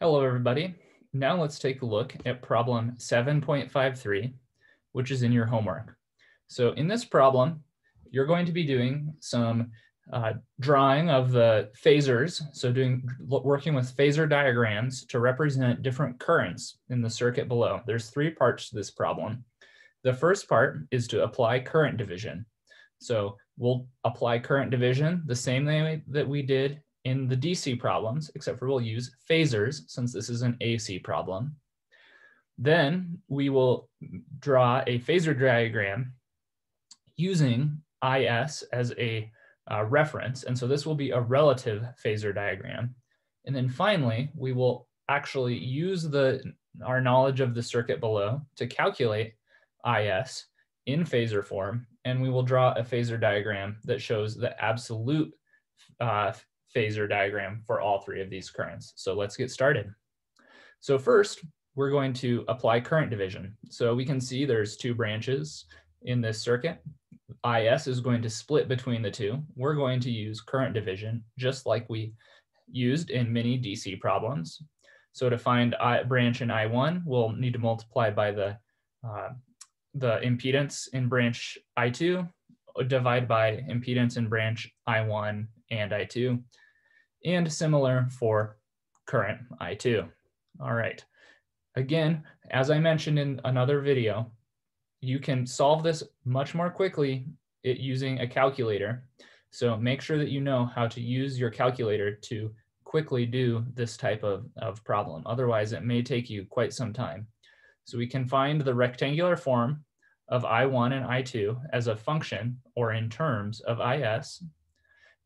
Hello, everybody. Now let's take a look at problem 7.53, which is in your homework. So in this problem, you're going to be doing some uh, drawing of the phasors, So doing working with phasor diagrams to represent different currents in the circuit below. There's three parts to this problem. The first part is to apply current division. So we'll apply current division the same way that we did in the DC problems, except for we'll use phasors since this is an AC problem. Then we will draw a phasor diagram using IS as a uh, reference. And so this will be a relative phasor diagram. And then finally, we will actually use the our knowledge of the circuit below to calculate IS in phasor form. And we will draw a phasor diagram that shows the absolute uh, phasor diagram for all three of these currents. So let's get started. So first, we're going to apply current division. So we can see there's two branches in this circuit. IS is going to split between the two. We're going to use current division, just like we used in many DC problems. So to find I, branch in I1, we'll need to multiply by the, uh, the impedance in branch I2, divide by impedance in branch I1 and I2 and similar for current I2. All right. Again, as I mentioned in another video, you can solve this much more quickly using a calculator. So make sure that you know how to use your calculator to quickly do this type of, of problem. Otherwise, it may take you quite some time. So we can find the rectangular form of I1 and I2 as a function or in terms of IS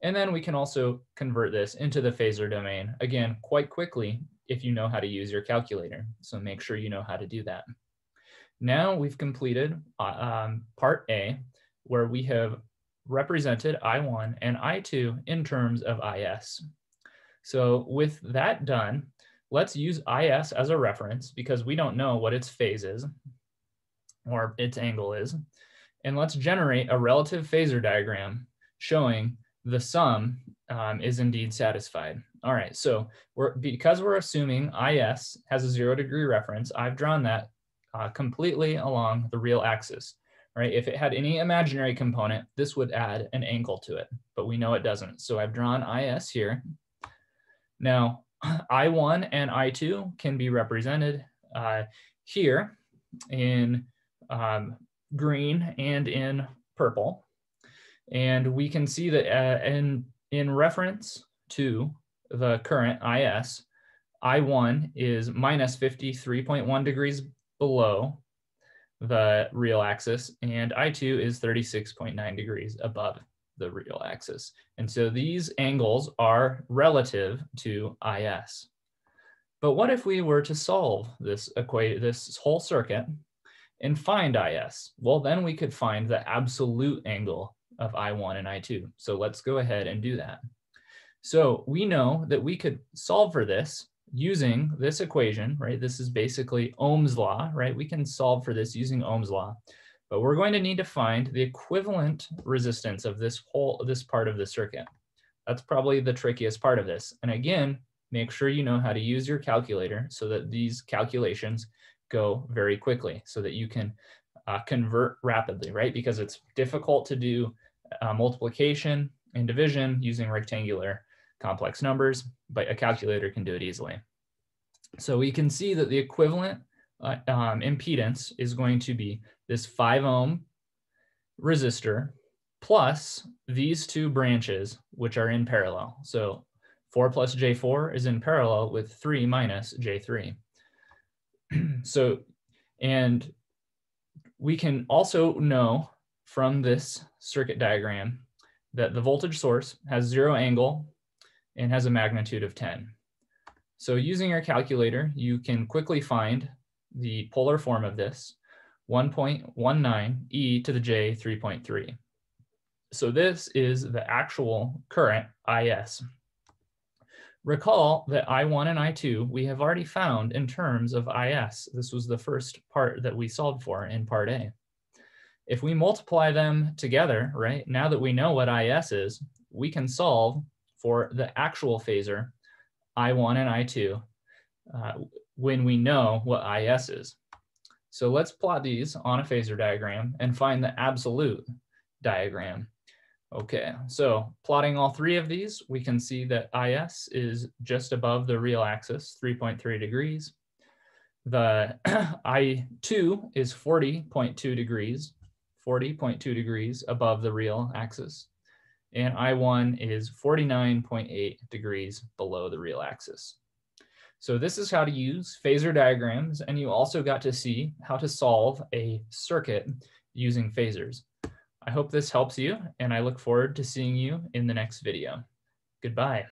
and then we can also convert this into the phasor domain, again, quite quickly if you know how to use your calculator. So make sure you know how to do that. Now we've completed uh, um, part A, where we have represented I1 and I2 in terms of IS. So with that done, let's use IS as a reference because we don't know what its phase is or its angle is. And let's generate a relative phasor diagram showing the sum um, is indeed satisfied. All right, so we're because we're assuming IS has a zero degree reference, I've drawn that uh, completely along the real axis, right? If it had any imaginary component, this would add an angle to it, but we know it doesn't. So I've drawn IS here. Now, I1 and I2 can be represented uh, here in um, green and in purple. And we can see that uh, in, in reference to the current IS, I1 is minus 53.1 degrees below the real axis, and I2 is 36.9 degrees above the real axis. And so these angles are relative to IS. But what if we were to solve this equate this whole circuit and find IS? Well, then we could find the absolute angle of I1 and I2. So let's go ahead and do that. So we know that we could solve for this using this equation, right? This is basically Ohm's law, right? We can solve for this using Ohm's law, but we're going to need to find the equivalent resistance of this whole, this part of the circuit. That's probably the trickiest part of this. And again, make sure you know how to use your calculator so that these calculations go very quickly so that you can uh, convert rapidly, right? Because it's difficult to do uh, multiplication and division using rectangular complex numbers, but a calculator can do it easily. So we can see that the equivalent uh, um, impedance is going to be this 5 ohm resistor plus these two branches, which are in parallel. So 4 plus J4 is in parallel with 3 minus J3. so, and we can also know from this circuit diagram that the voltage source has zero angle and has a magnitude of 10. So using your calculator, you can quickly find the polar form of this, 1.19 e to the j 3.3. So this is the actual current IS. Recall that I1 and I2 we have already found in terms of IS. This was the first part that we solved for in part A. If we multiply them together, right, now that we know what IS is, we can solve for the actual phasor, I1 and I2, uh, when we know what IS is. So let's plot these on a phasor diagram and find the absolute diagram. Okay, so plotting all three of these, we can see that IS is just above the real axis, 3.3 degrees. The I2 is 40.2 degrees, 40.2 degrees above the real axis. And I1 is 49.8 degrees below the real axis. So this is how to use phasor diagrams, and you also got to see how to solve a circuit using phasors. I hope this helps you, and I look forward to seeing you in the next video. Goodbye.